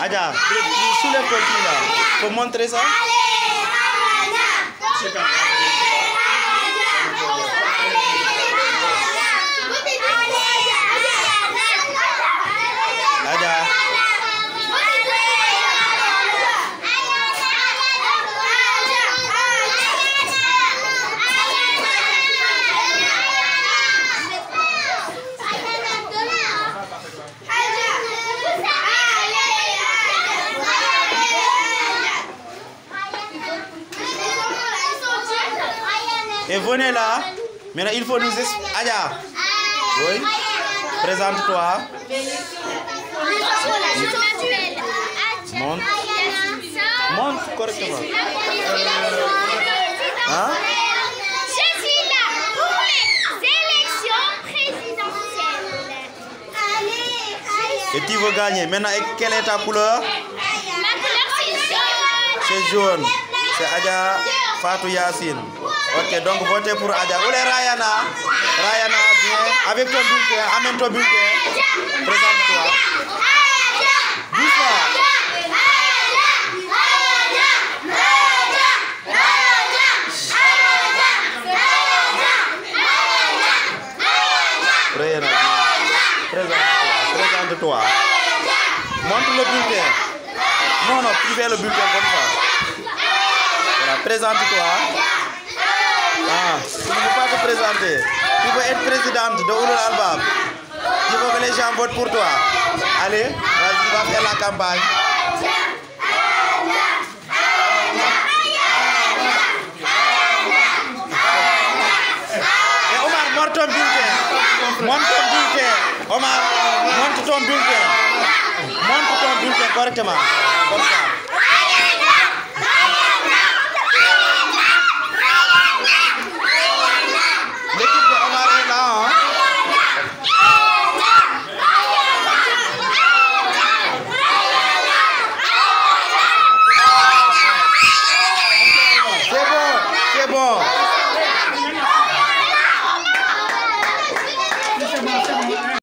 Adja, soulève ton pied là. Faut montrer ça. Et venez là. Maintenant, il faut nous expliquer. Adja. Oui. Présente-toi. Monte. Monte correctement. Hein? Je suis là pour les élections présidentielles. Et tu veux gagner? Maintenant, quelle est ta couleur? Ma couleur c'est jaune. C'est jaune. C'est Adja Fatou Yassine. Ok, donc votez pour Adja. Où est Rayana? Rayana, viens. Avec ton bulletin. Amène ton bulletin. Présente-toi. Présente-toi. Présente-toi. Montre le bulletin. Non, non, tu fais le bulletin comme ça. Voilà, présente-toi. Ah, tu ne peux pas te présenter. Tu veux être présidente de Oulul Albab. Tu veux que les gens votent pour toi. Allez, vas-y, va faire la campagne. Et Omar, montre ton bulletin. Montre ton bulletin. Omar, montre ton bulletin. Montre ton bulletin correctement. Comme ça.